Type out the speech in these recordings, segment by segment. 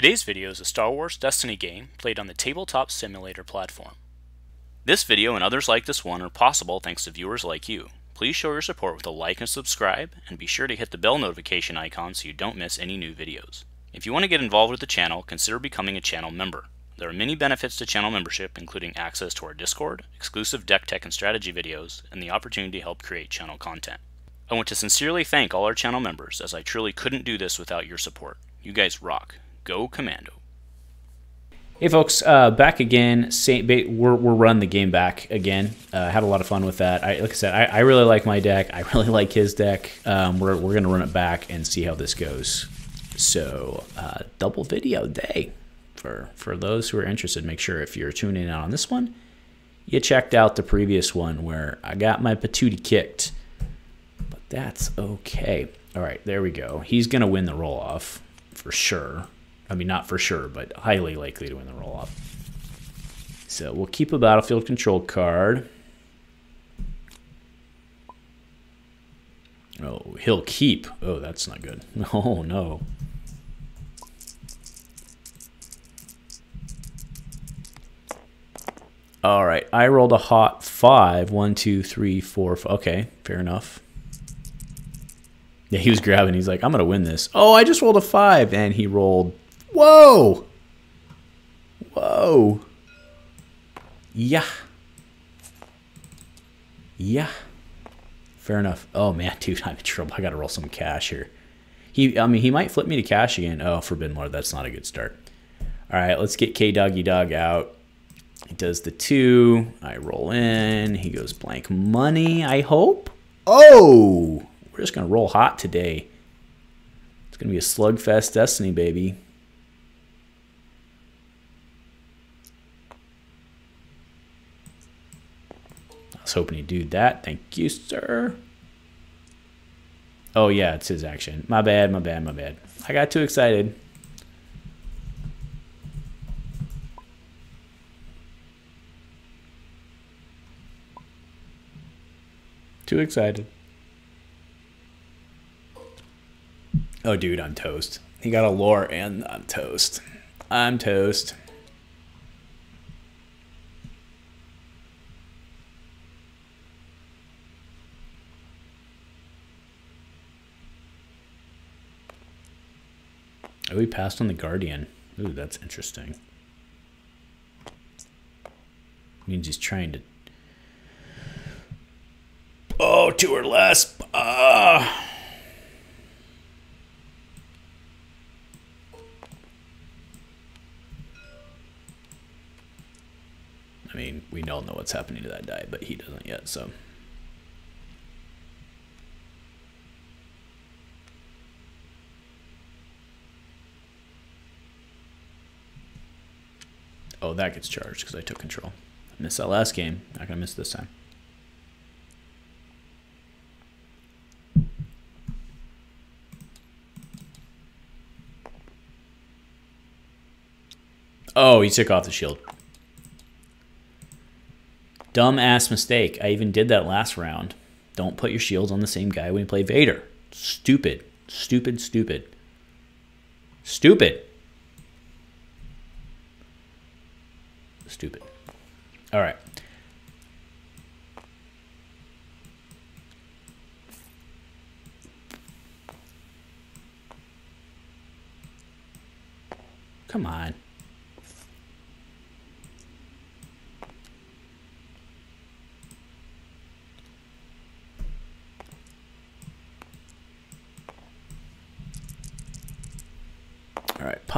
Today's video is a Star Wars Destiny game played on the Tabletop Simulator platform. This video and others like this one are possible thanks to viewers like you. Please show your support with a like and subscribe, and be sure to hit the bell notification icon so you don't miss any new videos. If you want to get involved with the channel, consider becoming a channel member. There are many benefits to channel membership, including access to our Discord, exclusive deck tech and strategy videos, and the opportunity to help create channel content. I want to sincerely thank all our channel members, as I truly couldn't do this without your support. You guys rock. Go Commando. Hey folks, uh, back again. Saint we're we're running the game back again. Uh, had a lot of fun with that. I, like I said, I, I really like my deck. I really like his deck. Um, we're we're gonna run it back and see how this goes. So uh, double video day for for those who are interested. Make sure if you're tuning in on this one, you checked out the previous one where I got my patootie kicked, but that's okay. All right, there we go. He's gonna win the roll off for sure. I mean, not for sure, but highly likely to win the roll off. So we'll keep a battlefield control card. Oh, he'll keep. Oh, that's not good. Oh, no. All right, I rolled a hot five. One, two, three, four. Okay, fair enough. Yeah, he was grabbing. He's like, I'm going to win this. Oh, I just rolled a five. And he rolled. Whoa. Whoa. Yeah. Yeah. Fair enough. Oh, man, dude, I'm in trouble. I got to roll some cash here. He, I mean, he might flip me to cash again. Oh, Forbidden Lord. That's not a good start. All right, let's get K Doggy Dog out. He does the two. I roll in. He goes blank money, I hope. Oh! We're just going to roll hot today. It's going to be a slugfest destiny, baby. Was hoping he'd do that. Thank you, sir. Oh, yeah, it's his action. My bad, my bad, my bad. I got too excited. Too excited. Oh, dude, I'm toast. He got a lore and I'm toast. I'm toast. Passed on the Guardian. Ooh, that's interesting. Means he's trying to. Oh, two or less. Ah. I mean, we all know what's happening to that die, but he doesn't yet, so. Oh, that gets charged because I took control. I missed that last game. Not going to miss this time. Oh, he took off the shield. Dumb ass mistake. I even did that last round. Don't put your shields on the same guy when you play Vader. Stupid. Stupid, stupid. Stupid. Stupid. All right. Come on.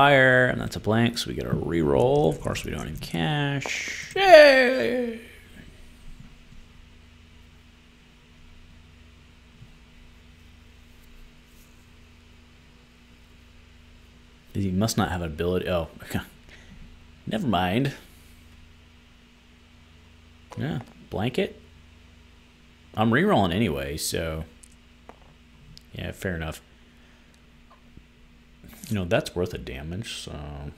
Pyre, and that's a blank, so we get a re-roll. Of course, we don't have cash. Yay! He must not have ability. Oh, never mind. Yeah, blanket. I'm re-rolling anyway, so yeah, fair enough. You know, that's worth a damage, so... And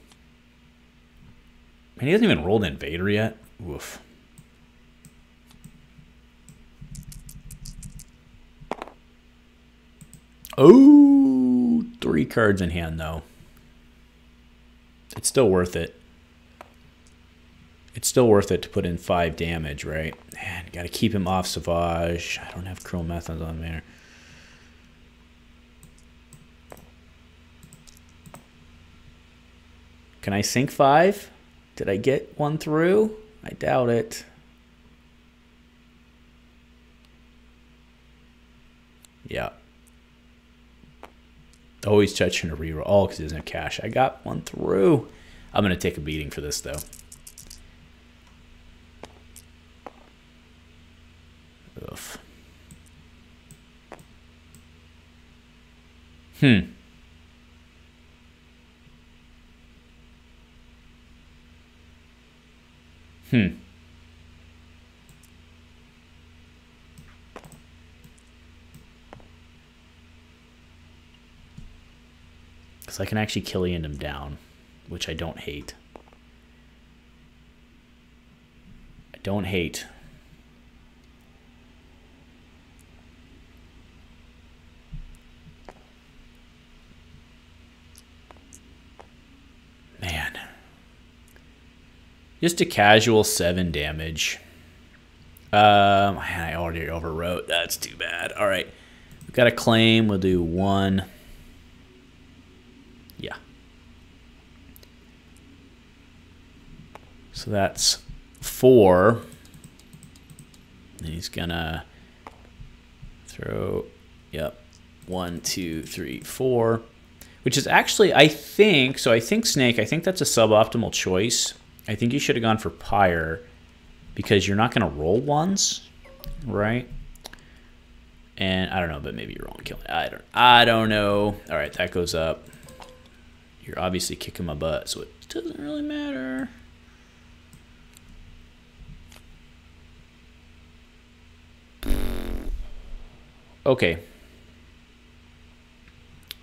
he hasn't even rolled Invader yet. Woof. Oh, three cards in hand, though. It's still worth it. It's still worth it to put in five damage, right? Man, gotta keep him off Savage. I don't have Cruel Methods on there. Can I sink five? Did I get one through? I doubt it. Yeah. Always touching a reroll. Oh, because he doesn't have cash. I got one through. I'm going to take a beating for this, though. Ugh. Hmm. Hmm. Because I can actually Killian him down, which I don't hate. I don't hate. Man. Just a casual 7 damage. Um, I already overwrote. That's too bad. All right. We've got a claim. We'll do one. Yeah. So that's four. And he's gonna throw, yep, one, two, three, four. Which is actually, I think, so I think Snake, I think that's a suboptimal choice. I think you should have gone for Pyre because you're not going to roll ones, right? And I don't know, but maybe you're wrong killing. I don't. I don't know. All right, that goes up. You're obviously kicking my butt, so it doesn't really matter. Okay.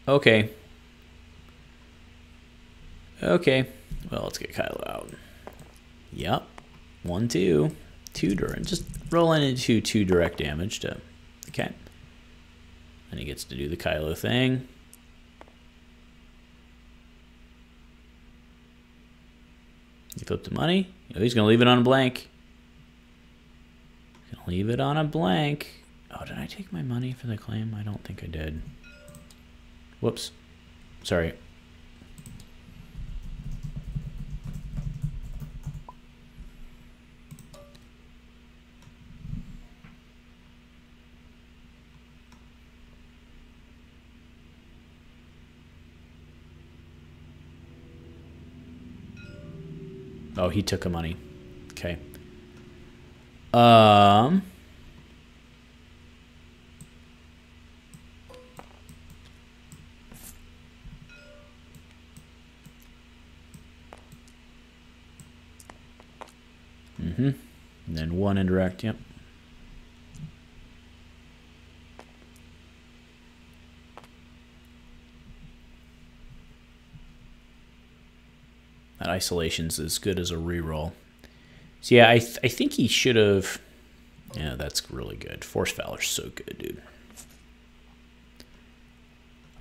Okay. Okay. Well, let's get Kylo out. Yep. One, two. Two direct. Just rolling into two direct damage to okay. And he gets to do the Kylo thing. You flip the money. Oh, he's gonna leave it on a blank. Gonna leave it on a blank. Oh, did I take my money for the claim? I don't think I did. Whoops. Sorry. Oh, he took a money. Okay. Um. Mm-hmm. And then one indirect, yep. Isolation's as good as a reroll. So yeah, I, th I think he should have... Yeah, that's really good. Force Valor's so good, dude.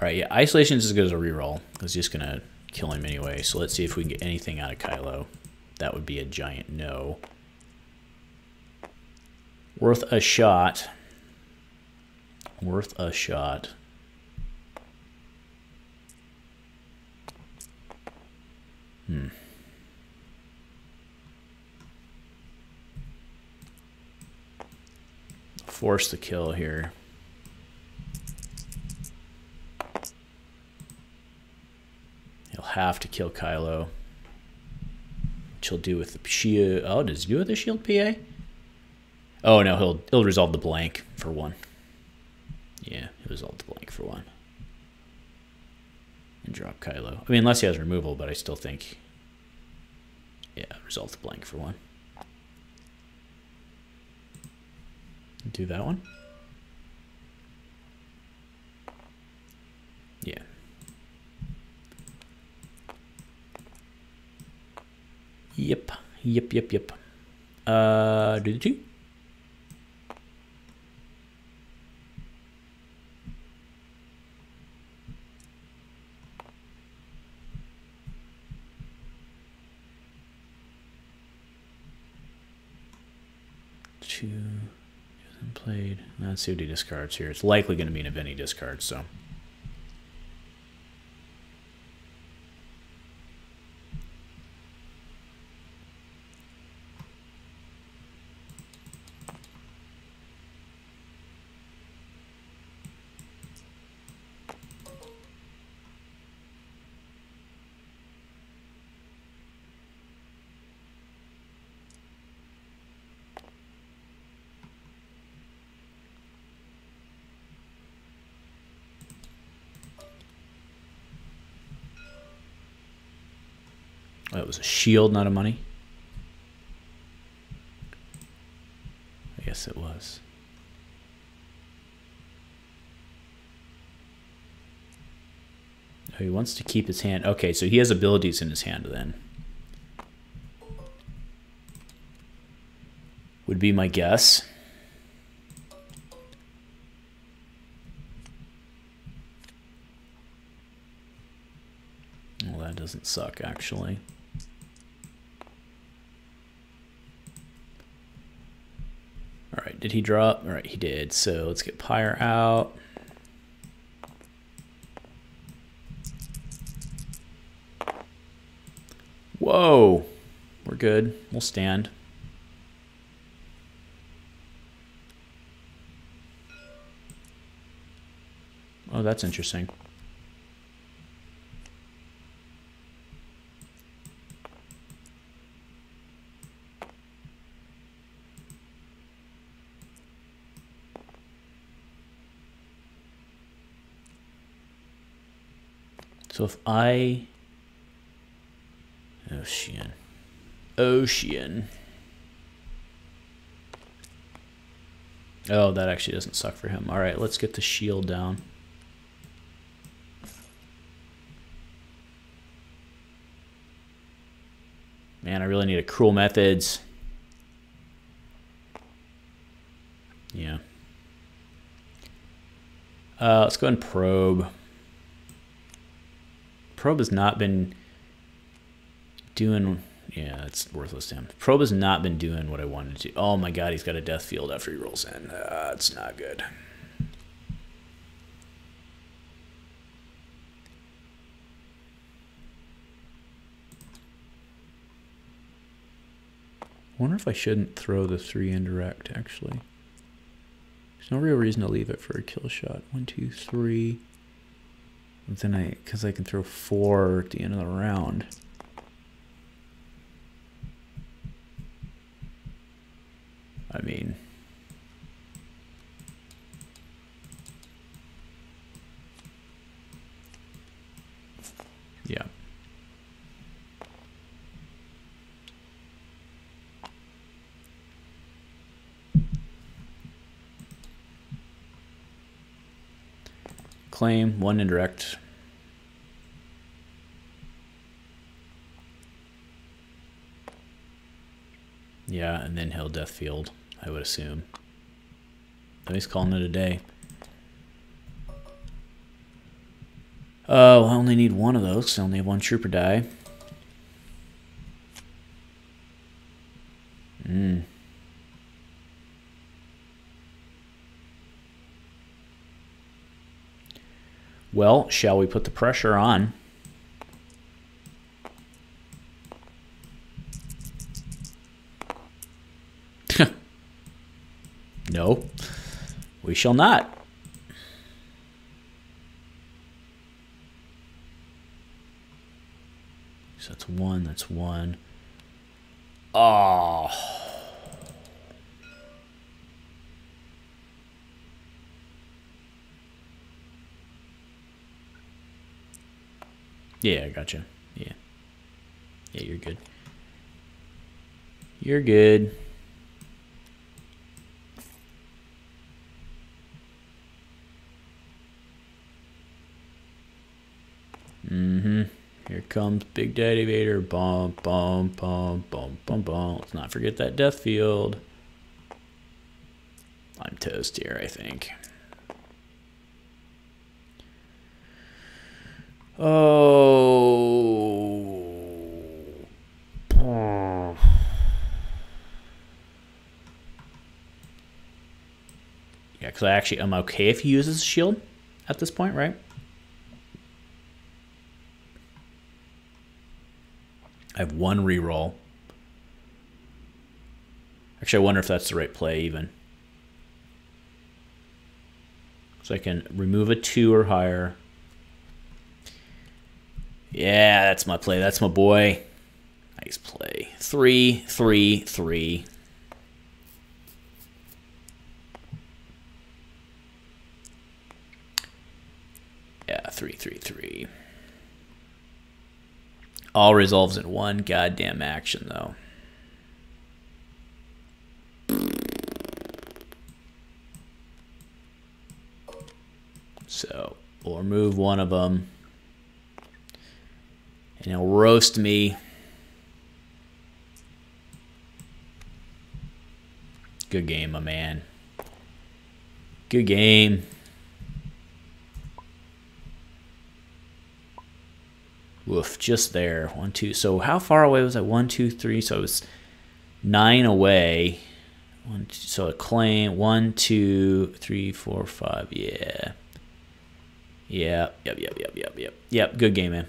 Alright, yeah, isolation's as good as a reroll. It's just going to kill him anyway. So let's see if we can get anything out of Kylo. That would be a giant no. Worth a shot. Worth a shot. Hmm. Force the kill here. He'll have to kill Kylo. Which he'll do with the shield. Oh, does he do with the shield PA? Oh no, he'll he'll resolve the blank for one. Yeah, he'll resolve the blank for one and drop Kylo. I mean, unless he has removal, but I still think, yeah, resolve the blank for one. do that one. Yeah. Yep, yep, yep, yep. Uh, the two. Two played. Let's see what he discards here. It's likely going to be an event he discards, so. It was a shield, not a money. I guess it was. Oh, he wants to keep his hand. Okay, so he has abilities in his hand then. Would be my guess. Well, that doesn't suck, actually. Did he drop? All right, he did. So let's get Pyre out. Whoa, we're good. We'll stand. Oh, that's interesting. So if I ocean ocean. Oh that actually doesn't suck for him. All right let's get the shield down. Man I really need a cruel methods. Yeah. Uh, let's go and probe Probe has not been doing. Yeah, it's worthless to him. Probe has not been doing what I wanted to. Oh my god, he's got a death field after he rolls in. Uh, it's not good. wonder if I shouldn't throw the three indirect, actually. There's no real reason to leave it for a kill shot. One, two, three. Then I, because I can throw four at the end of the round. I mean, yeah. Claim, one indirect. Yeah, and then he'll death field, I would assume. At least calling it a day. Oh, I only need one of those, I only have one trooper die. Hmm. Well, shall we put the pressure on? no, we shall not. So that's one, that's one. Oh. Yeah, I gotcha. Yeah. Yeah, you're good. You're good. Mm-hmm. Here comes Big Daddy Vader. Bum, bum, bum, bum, bum, bum. Let's not forget that death field. I'm toast here, I think. Oh. Yeah, because I actually am okay if he uses shield at this point, right? I have one reroll. Actually, I wonder if that's the right play even. So I can remove a two or higher. Yeah, that's my play. That's my boy. Nice play. Three, three, three. Yeah, three, three, three. All resolves in one goddamn action, though. So we'll one of them. And he'll roast me. Good game, my man. Good game. Woof, just there. One, two. So how far away was I? One, two, three. So it was nine away. One, two, so a claim. One, two, three, four, five. Yeah. Yeah. Yep. Yep. Yep. Yep. Yep. Yep. Good game, man.